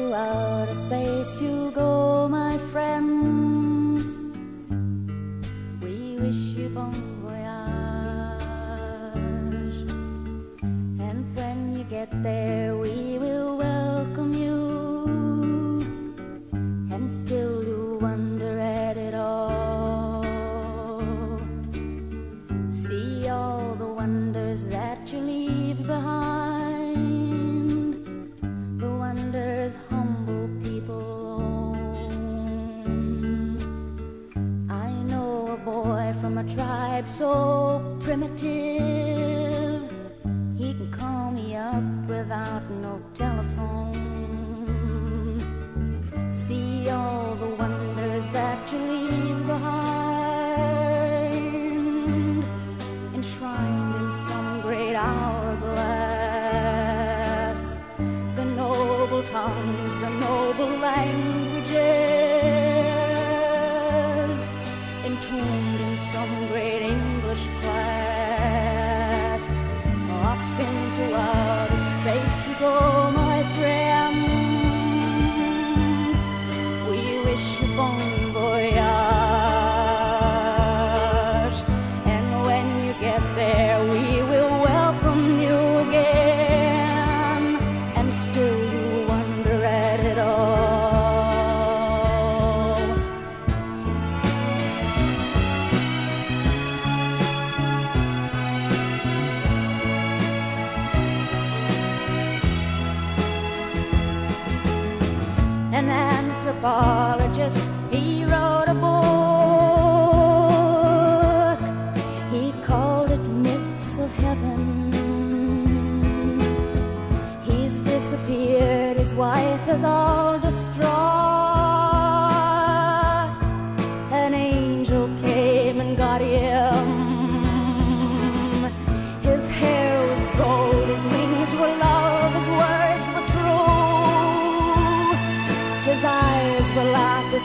into outer space you go, my friends. We wish you bon voyage. And when you get there, we will welcome you. And still primitive. He can call me up without no telephone. Anthropologist. He wrote a book. He called it Myths of Heaven. He's disappeared. His wife is all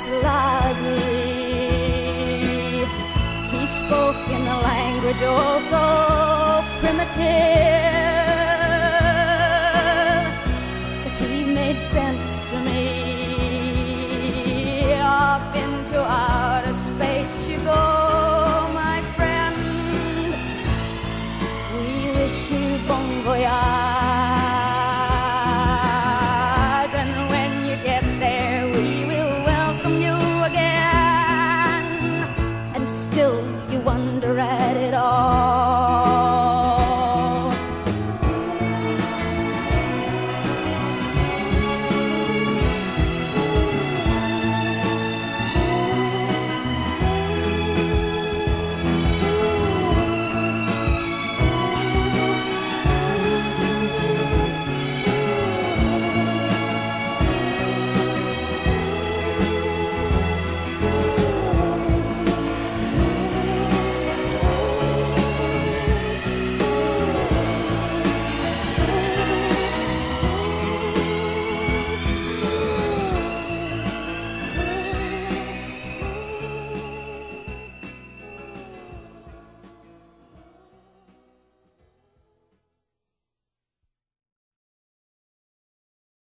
He spoke in a language oh so primitive, but he made sense to me. Off into outer space you go, my friend. We wish you bon voyage.